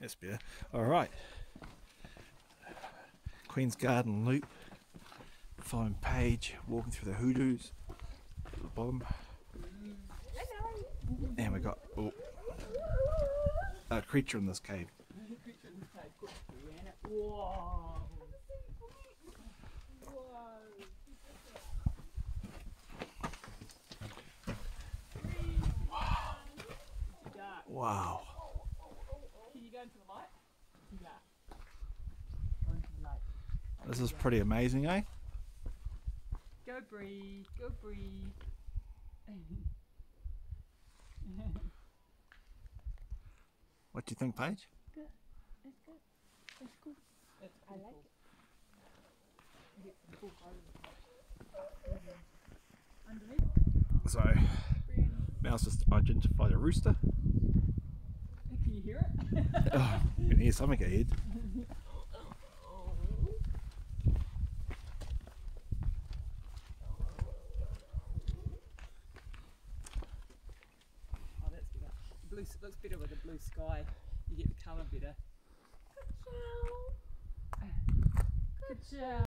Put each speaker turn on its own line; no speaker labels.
That's better. All right. Queen's Garden Loop. Following Paige, walking through the hoodoos at the bottom. And we got oh, a creature in this cave. Wow.
Can you the light? Yeah. Go into the light.
This is pretty amazing, eh?
Go breathe. Go breathe.
What do you think, Paige?
It's good. It's good.
It's
I like it.
So, Mouse just identified a rooster.
Can you hear it?
Oh, you can hear something ahead.
Oh, that's better. Blue s- looks better with the blue sky. You get the colour better. Good job. Good job.